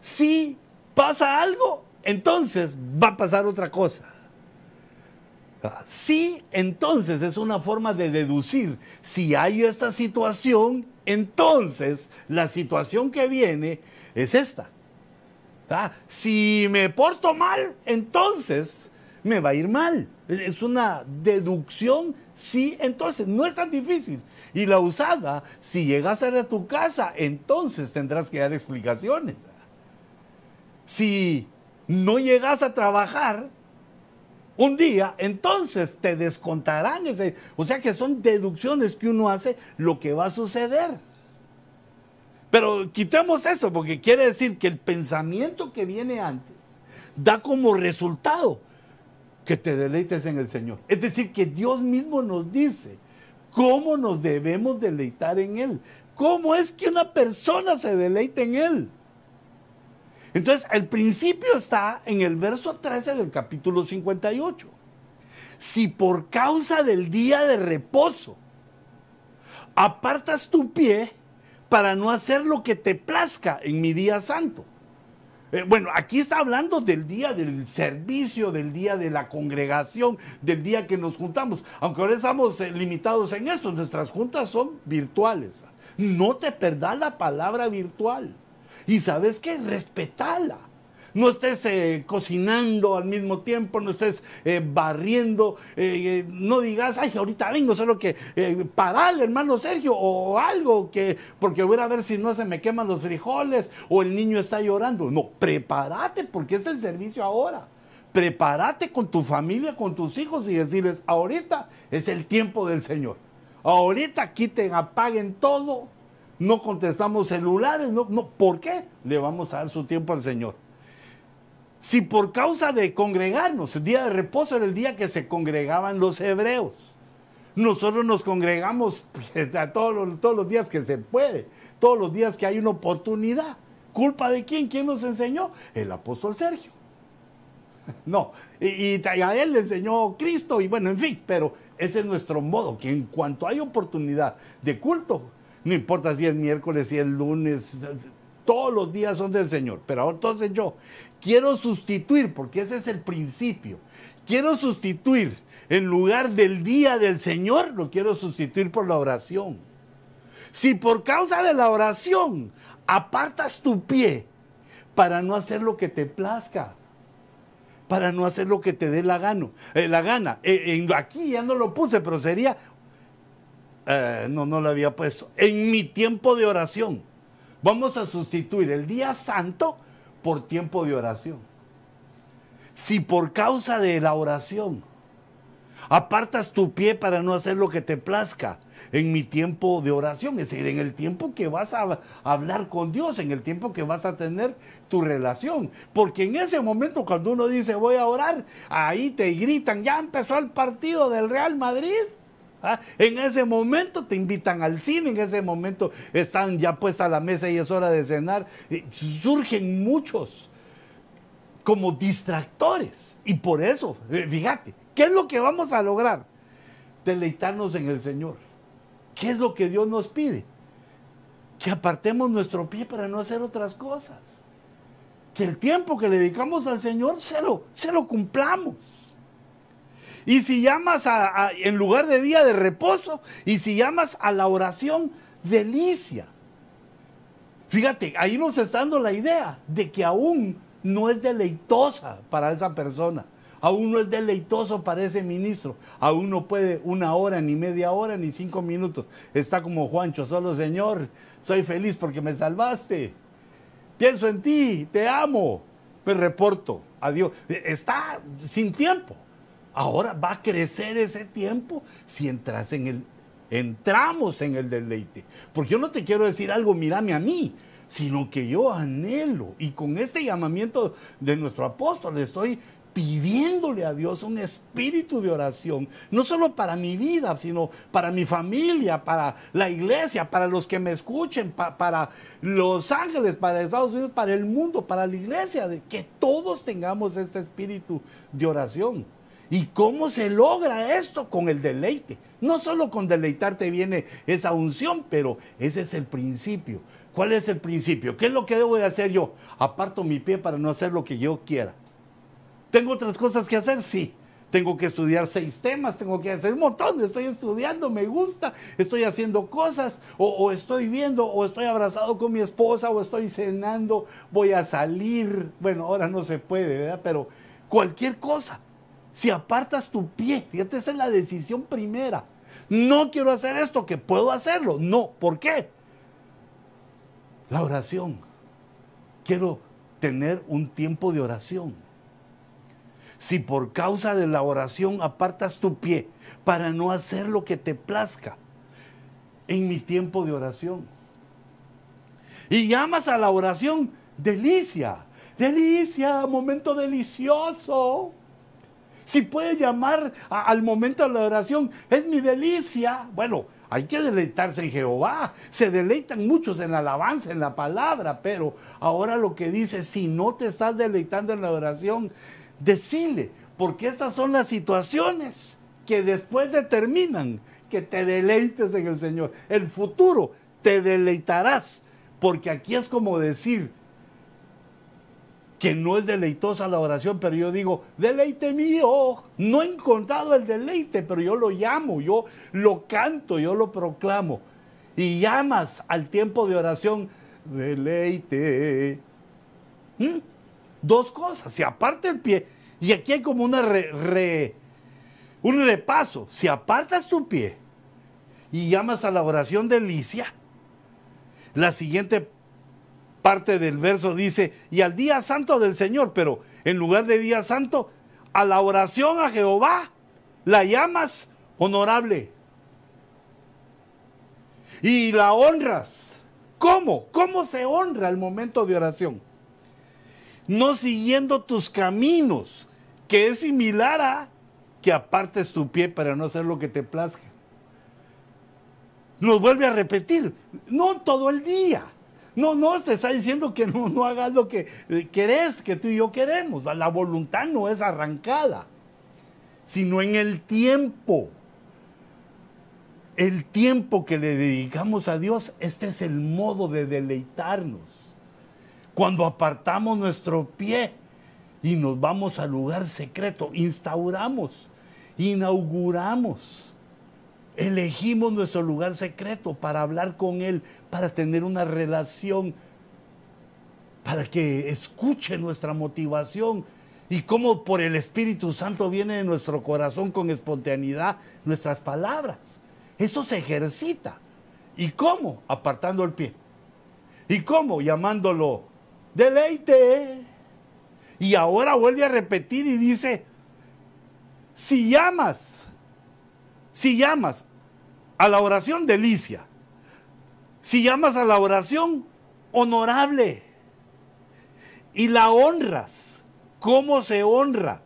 Si pasa algo, entonces va a pasar otra cosa. Sí, entonces es una forma de deducir. Si hay esta situación, entonces la situación que viene es esta. Ah, si me porto mal, entonces me va a ir mal. Es una deducción, sí, entonces no es tan difícil. Y la usada, si llegas a tu casa, entonces tendrás que dar explicaciones. Si no llegas a trabajar un día, entonces te descontarán ese. O sea que son deducciones que uno hace lo que va a suceder. Pero quitemos eso porque quiere decir que el pensamiento que viene antes da como resultado que te deleites en el Señor. Es decir, que Dios mismo nos dice cómo nos debemos deleitar en Él. ¿Cómo es que una persona se deleite en Él? Entonces, el principio está en el verso 13 del capítulo 58. Si por causa del día de reposo apartas tu pie para no hacer lo que te plazca en mi día santo. Eh, bueno, aquí está hablando del día del servicio, del día de la congregación, del día que nos juntamos. Aunque ahora estamos eh, limitados en eso, nuestras juntas son virtuales. No te perdas la palabra virtual. Y sabes qué, respetala no estés eh, cocinando al mismo tiempo, no estés eh, barriendo, eh, no digas, ay, ahorita vengo, solo que parale, hermano Sergio, o algo que, porque voy a ver si no se me queman los frijoles o el niño está llorando. No, prepárate porque es el servicio ahora. Prepárate con tu familia, con tus hijos y decirles, ahorita es el tiempo del Señor. Ahorita quiten, apaguen todo, no contestamos celulares, no, ¿por qué? Le vamos a dar su tiempo al Señor. Si por causa de congregarnos, el día de reposo era el día que se congregaban los hebreos. Nosotros nos congregamos todos, los, todos los días que se puede, todos los días que hay una oportunidad. ¿Culpa de quién? ¿Quién nos enseñó? El apóstol Sergio. *laughs* No, y, a él le enseñó Cristo y bueno, en fin, pero ese es nuestro modo, que en cuanto hay oportunidad de culto, no importa si es miércoles, si es lunes, todos los días son del Señor. Pero entonces yo quiero sustituir, porque ese es el principio, quiero sustituir en lugar del día del Señor, lo quiero sustituir por la oración. Si por causa de la oración apartas tu pie para no hacer lo que te plazca, para no hacer lo que te dé la, gana, eh, la gana. Eh, aquí ya no lo puse, pero sería, eh, no, no lo había puesto, en mi tiempo de oración. Vamos a sustituir el día santo por tiempo de oración. Si por causa de la oración apartas tu pie para no hacer lo que te plazca en mi tiempo de oración, es decir, en el tiempo que vas a hablar con Dios, en el tiempo que vas a tener tu relación. Porque en ese momento cuando uno dice voy a orar, ahí te gritan, ya empezó el partido del Real Madrid. ¿Ah? En ese momento te invitan al cine, en ese momento están ya puestos a la mesa y es hora de cenar. surgen muchos como distractores. Y por eso, eh, fíjate, ¿qué es lo que vamos a lograr? Deleitarnos en el Señor. ¿Qué es lo que Dios nos pide? Que apartemos nuestro pie para no hacer otras cosas. Que el tiempo que le dedicamos al Señor se lo, se lo cumplamos. Y si llamas a, en lugar de día de reposo, y si llamas a la oración delicia. Fíjate, ahí nos está dando la idea de que aún no es deleitosa para esa persona. Aún no es deleitoso para ese ministro. Aún no puede una hora, ni media hora, ni cinco minutos. Está como Juancho, solo Señor, soy feliz porque me salvaste. Pienso en ti, te amo. Me reporto, adiós. Está sin tiempo. Ahora va a crecer ese tiempo si entras en el, entramos en el deleite. Porque yo no te quiero decir algo, mírame a mí, sino que yo anhelo y con este llamamiento de nuestro apóstol estoy pidiéndole a Dios un espíritu de oración, no solo para mi vida, sino para mi familia, para la iglesia, para los que me escuchen, para los ángeles, para Estados Unidos, para el mundo, para la iglesia, de que todos tengamos este espíritu de oración. ¿Y cómo se logra esto? Con el deleite. No solo con deleitarte viene esa unción, pero ese es el principio. ¿Cuál es el principio? ¿Qué es lo que debo de hacer yo? Aparto mi pie para no hacer lo que yo quiera. ¿Tengo otras cosas que hacer? Sí. Tengo que estudiar seis temas, tengo que hacer un montón, estoy estudiando, me gusta, estoy haciendo cosas, o, o, estoy viendo, o estoy abrazado con mi esposa, o estoy cenando, voy a salir. Bueno, ahora no se puede, ¿verdad? Pero cualquier cosa. Si apartas tu pie, fíjate, esa es la decisión primera. No quiero hacer esto, que puedo hacerlo. No, ¿por qué? La oración. Quiero tener un tiempo de oración. Si por causa de la oración apartas tu pie para no hacer lo que te plazca en mi tiempo de oración. Y llamas a la oración delicia, delicia, momento delicioso si puede llamar al momento de la oración, es mi delicia. Bueno, hay que deleitarse en Jehová. Se deleitan muchos en la alabanza, en la palabra, pero ahora lo que dice, si no te estás deleitando en la oración, decile, porque esas son las situaciones que después determinan que te deleites en el Señor. El futuro te deleitarás, porque aquí es como decir que no es deleitosa la oración, pero yo digo, deleite mío, no he encontrado el deleite, pero yo lo llamo, yo lo canto, yo lo proclamo. Y llamas al tiempo de oración, deleite. ¿Mm? Dos cosas, si aparte el pie, y aquí hay como una re, un repaso, si apartas tu pie y llamas a la oración de Licia, la siguiente parte del verso dice, y al día santo del Señor, pero en lugar de día santo, a la oración a Jehová la llamas honorable. Y la honras. ¿Cómo? ¿Cómo se honra el momento de oración? No siguiendo tus caminos, que es similar a que apartes tu pie para no hacer lo que te plazca. Nos vuelve a repetir, no todo el día. No, no, te está diciendo que no, hagas lo que eh, querés, que tú y yo queremos. La voluntad no es arrancada, sino en el tiempo. El tiempo que le dedicamos a Dios, este es el modo de deleitarnos. Cuando apartamos nuestro pie y nos vamos al lugar secreto, instauramos, inauguramos Elegimos nuestro lugar secreto para hablar con Él, para tener una relación, para que escuche nuestra motivación y cómo por el Espíritu Santo viene de nuestro corazón con espontaneidad nuestras palabras. Eso se ejercita. ¿Y cómo? Apartando el pie. ¿Y cómo? Llamándolo deleite. Y ahora vuelve a repetir y dice, si llamas, si llamas a la oración delicia, si llamas a la oración honorable y la honras, ¿cómo se honra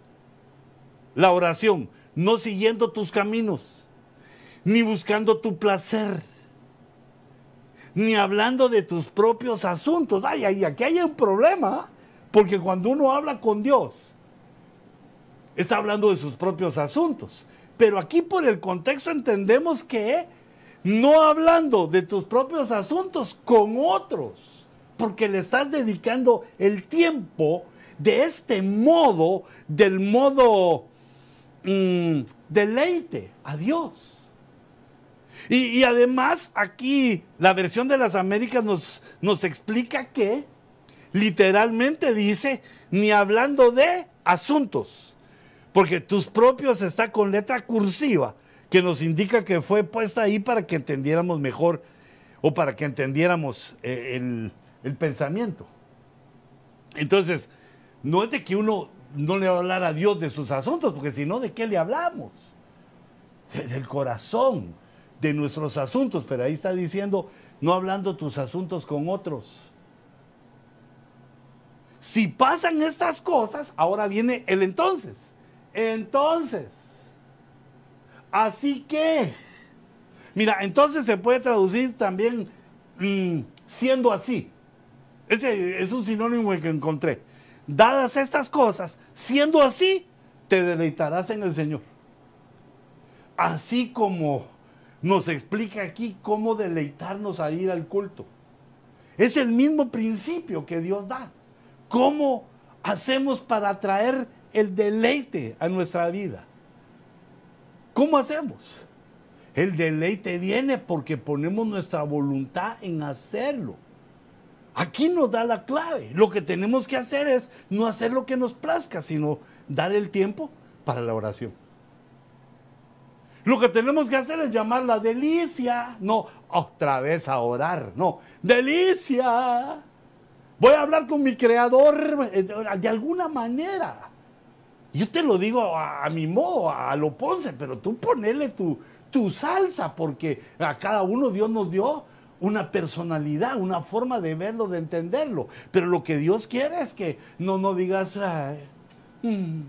la oración? No siguiendo tus caminos, ni buscando tu placer, ni hablando de tus propios asuntos. Ay, ay, aquí hay un problema, porque cuando uno habla con Dios, está hablando de sus propios asuntos. Pero aquí por el contexto entendemos que no hablando de tus propios asuntos con otros, porque le estás dedicando el tiempo de este modo, del modo mm, deleite a Dios. Y, además aquí la versión de las Américas nos, nos explica que literalmente dice, ni hablando de asuntos porque tus propios está con letra cursiva, que nos indica que fue puesta ahí para que entendiéramos mejor o para que entendiéramos eh, el, pensamiento. Entonces, no es de que uno no le va a hablar a Dios de sus asuntos, porque si no, ¿de qué le hablamos? Del corazón, de nuestros asuntos, pero ahí está diciendo, no hablando tus asuntos con otros. Si pasan estas cosas, ahora viene el entonces. Entonces, así que, mira, entonces se puede traducir también mm, siendo así. Ese es un sinónimo que encontré. Dadas estas cosas, siendo así, te deleitarás en el Señor. Así como nos explica aquí cómo deleitarnos a ir al culto. Es el mismo principio que Dios da. ¿Cómo hacemos para atraer el deleite a nuestra vida. ¿Cómo hacemos? El deleite viene porque ponemos nuestra voluntad en hacerlo. Aquí nos da la clave. Lo que tenemos que hacer es no hacer lo que nos plazca, sino dar el tiempo para la oración. Lo que tenemos que hacer es llamar la delicia. No, otra vez a orar. No, delicia. Voy a hablar con mi creador eh, de alguna manera. Yo te lo digo a, mi modo, a lo Ponce, pero tú ponele tu, tu salsa, porque a cada uno Dios nos dio una personalidad, una forma de verlo, de entenderlo. Pero lo que Dios quiere es que no, no digas mm,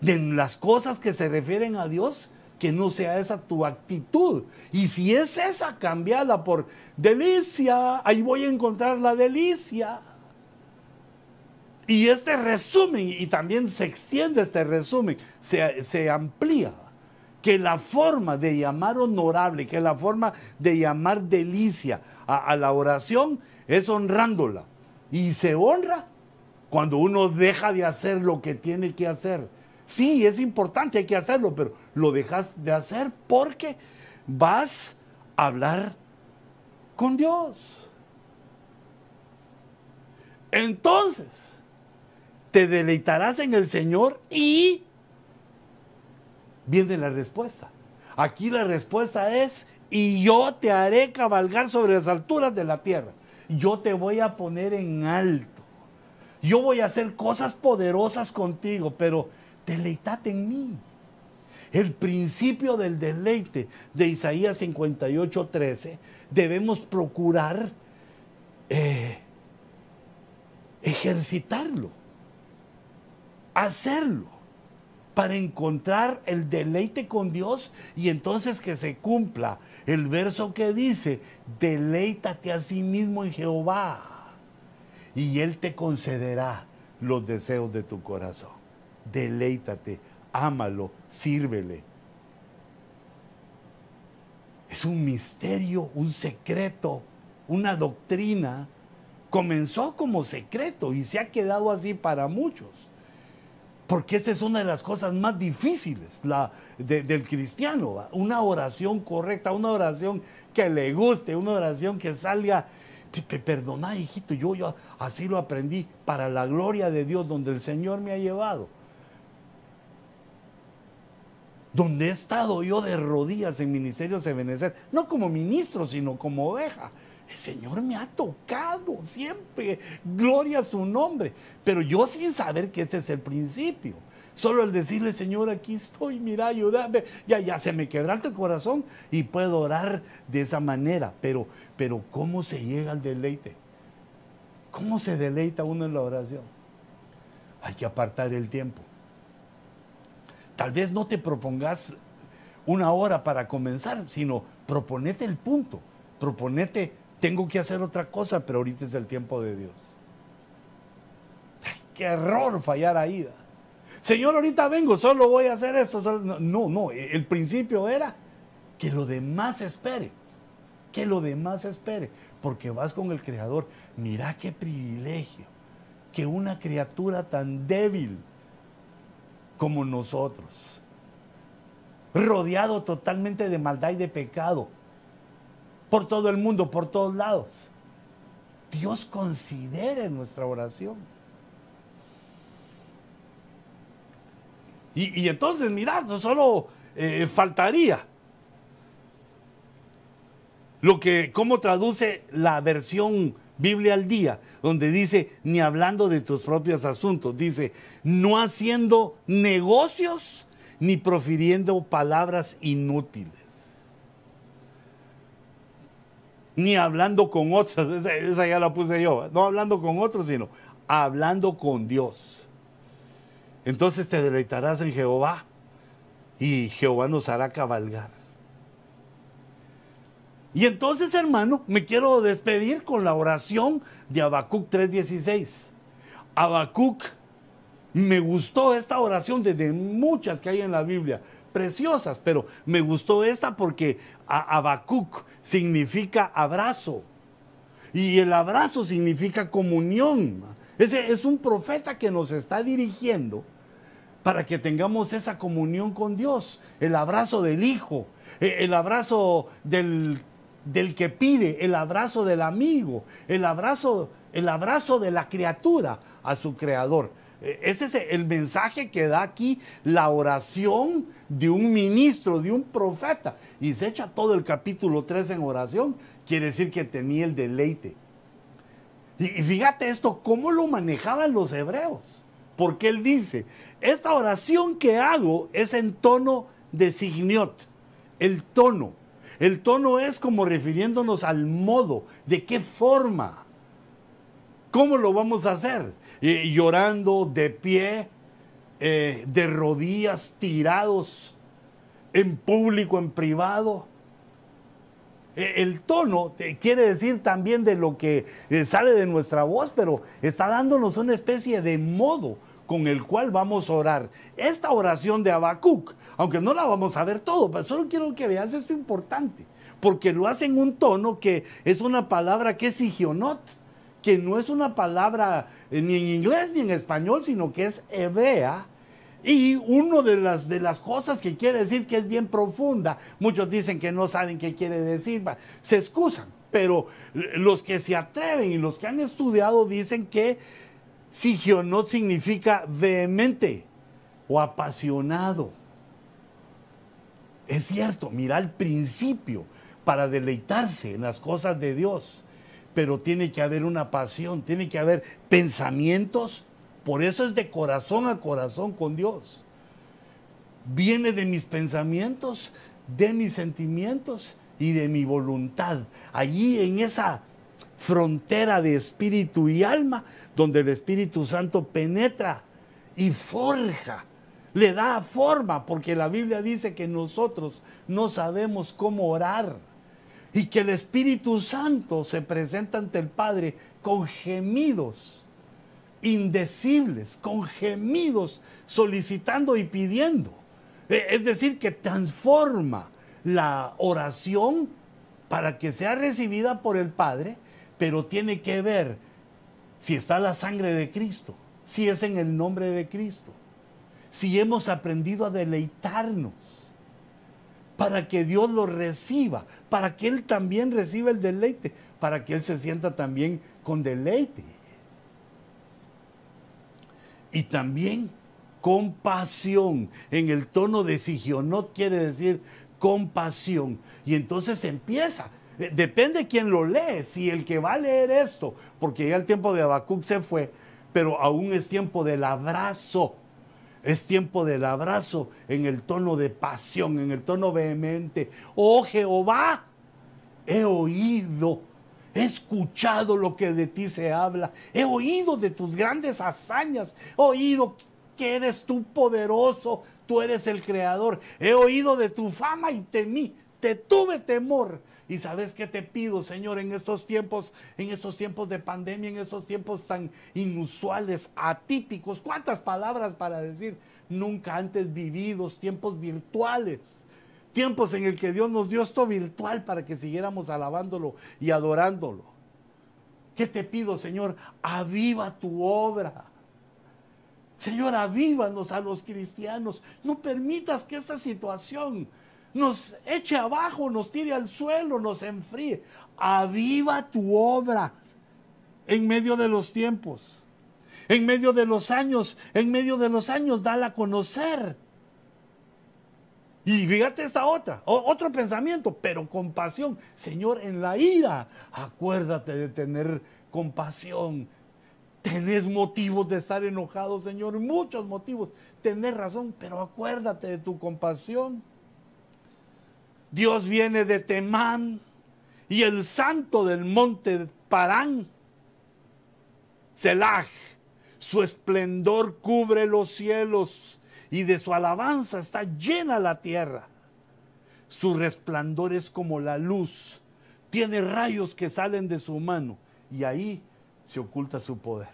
de las cosas que se refieren a Dios, que no sea esa tu actitud. Y si es esa, cambiala por delicia, ahí voy a encontrar la delicia. Y este resumen, y también se extiende este resumen, se, amplía, que la forma de llamar honorable, que la forma de llamar delicia a, a la oración es honrándola. Y se honra cuando uno deja de hacer lo que tiene que hacer. Sí, es importante, hay que hacerlo, pero lo dejas de hacer porque vas a hablar con Dios. Entonces, te deleitarás en el Señor y viene la respuesta. Aquí la respuesta es, y yo te haré cabalgar sobre las alturas de la tierra. Yo te voy a poner en alto. Yo voy a hacer cosas poderosas contigo, pero deleitate en mí. El principio del deleite de Isaías 58, 13, debemos procurar eh, ejercitarlo, hacerlo para encontrar el deleite con Dios y entonces que se cumpla el verso que dice, deleítate a sí mismo en Jehová y Él te concederá los deseos de tu corazón. Deleítate, ámalo, sírvele. Es un misterio, un secreto, una doctrina. Comenzó como secreto y se ha quedado así para muchos. Porque esa es una de las cosas más difíciles la, del cristiano. Una oración correcta, una oración que le guste, una oración que salga. Perdona, hijito, yo, yo así lo aprendí para la gloria de Dios, donde el Señor me ha llevado. Donde he estado yo de rodillas en Ministerio Sebenecer, no como ministro, sino como oveja. Señor me ha tocado siempre, gloria a su nombre, pero yo sin saber que ese es el principio. Solo el decirle, Señor, aquí estoy, mira, ayúdame, ya, ya se me quebranta el corazón y puedo orar de esa manera. Pero, pero, ¿cómo se llega al deleite? ¿Cómo se deleita uno en la oración? Hay que apartar el tiempo. Tal vez no te propongas una hora para comenzar, sino proponete el punto, proponete tengo que hacer otra cosa, pero ahorita es el tiempo de Dios. qué error fallar ahí. Señor, ahorita vengo, solo voy a hacer esto. No, no, el principio era que lo demás espere, que lo demás espere, porque vas con el Creador. Mira qué privilegio que una criatura tan débil como nosotros, rodeado totalmente de maldad y de pecado, por todo el mundo, por todos lados. Dios considere nuestra oración. Y, entonces, mirad, solo eh, faltaría lo que, cómo traduce la versión Biblia al día, donde dice, ni hablando de tus propios asuntos, dice, no haciendo negocios ni profiriendo palabras inútiles ni hablando con otros, esa, ya la puse yo, no hablando con otros, sino hablando con Dios. Entonces te deleitarás en Jehová y Jehová nos hará cabalgar. Y entonces, hermano, me quiero despedir con la oración de Habacuc 3:16. Habacuc, me gustó esta oración desde muchas que hay en la Biblia, preciosas, pero me gustó esta porque Abacuc significa abrazo. Y el abrazo significa comunión. Ese es un profeta que nos está dirigiendo para que tengamos esa comunión con Dios. El abrazo del Hijo, e, el abrazo del, del que pide, el abrazo del amigo, el abrazo, el abrazo de la criatura a su creador. E, ese es el mensaje que da aquí la oración de un ministro, de un profeta. Y se echa todo el capítulo 3 en oración. Quiere decir que tenía el deleite. Y fíjate esto, cómo lo manejaban los hebreos. Porque él dice, esta oración que hago es en tono de signiot. El tono. El tono es como refiriéndonos al modo, de qué forma. ¿Cómo lo vamos a hacer? llorando de pie, eh, de rodillas, tirados, en público, en privado. E, el tono quiere decir también de lo que eh, sale de nuestra voz, pero está dándonos una especie de modo, con el cual vamos a orar. Esta oración de Habacuc, aunque no la vamos a ver todo, pero solo quiero que veas esto importante, porque lo hace en un tono que es una palabra que es higionot, que no es una palabra eh, ni en inglés ni en español, sino que es hebrea. Y una de las, de las cosas que quiere decir que es bien profunda, muchos dicen que no saben qué quiere decir, se excusan, pero los que se atreven y los que han estudiado dicen que Sigionot significa vehemente o apasionado. Es cierto, mira el principio para deleitarse en las cosas de Dios, pero tiene que haber una pasión, tiene que haber pensamientos, por eso es de corazón a corazón con Dios. Viene de mis pensamientos, de mis sentimientos y de mi voluntad. Allí en esa frontera de espíritu y alma, donde el Espíritu Santo penetra y forja, le da forma, porque la Biblia dice que nosotros no sabemos cómo orar y que el Espíritu Santo se presenta ante el Padre con gemidos indecibles, con gemidos solicitando y pidiendo. E, es decir, que transforma la oración para que sea recibida por el Padre, pero tiene que ver si está la sangre de Cristo, si es en el nombre de Cristo, si hemos aprendido a deleitarnos para que Dios lo reciba, para que Él también reciba el deleite, para que Él se sienta también con deleite. Y también compasión. En el tono de Sigionot quiere decir compasión. Y entonces empieza. Eh, depende quién lo lee. Si el que va a leer esto, porque ya el tiempo de Habacuc se fue, pero aún es tiempo del abrazo. Es tiempo del abrazo en el tono de pasión, en el tono vehemente. Oh Jehová, he oído, he escuchado lo que de ti se habla, he oído de tus grandes hazañas, he oído que eres tú poderoso, tú eres el creador. He oído de tu fama y temí, te tuve temor. Y sabes qué te pido, Señor, en estos tiempos, en estos tiempos de pandemia, en estos tiempos tan inusuales, atípicos, cuántas palabras para decir nunca antes vividos, tiempos virtuales, tiempos en el que Dios nos dio esto virtual para que siguiéramos alabándolo y adorándolo. ¿Qué te pido, Señor? Aviva tu obra. Señor, avívanos a los cristianos. No permitas que esta situación nos eche abajo, nos tire al suelo, nos enfríe. Aviva tu obra en medio de los tiempos, en medio de los años, en medio de los años, dala a conocer. Y fíjate esta otra, otro pensamiento, pero compasión. Señor, en la ira, acuérdate de tener compasión Tenés motivos de estar enojado, Señor, muchos motivos. Tenés razón, pero acuérdate de tu compasión. Dios viene de Temán y el santo del monte Parán, Selah, su esplendor cubre los cielos y de su alabanza está llena la tierra. Su resplandor es como la luz, tiene rayos que salen de su mano y ahí se oculta su poder.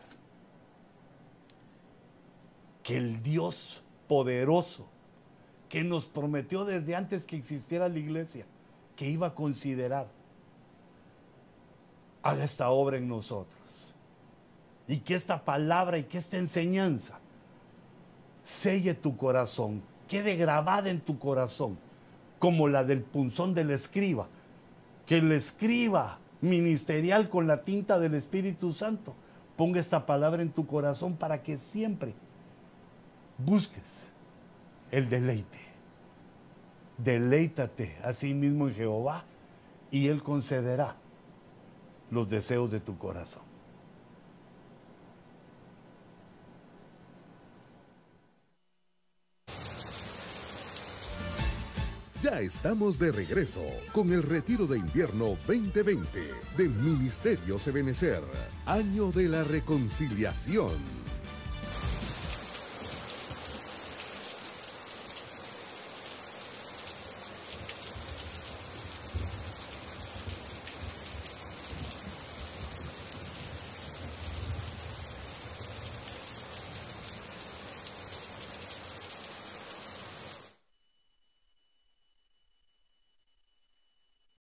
Que el Dios poderoso, que nos prometió desde antes que existiera la iglesia, que iba a considerar, haga esta obra en nosotros. Y que esta palabra y que esta enseñanza selle tu corazón, quede grabada en tu corazón, como la del punzón del escriba, que el escriba ministerial con la tinta del Espíritu Santo. Ponga esta palabra en tu corazón para que siempre busques el deleite. Deleítate a sí mismo en Jehová y Él concederá los deseos de tu corazón. Ya estamos de regreso con el retiro de invierno 2020 del Ministerio Sebenecer, año de la reconciliación.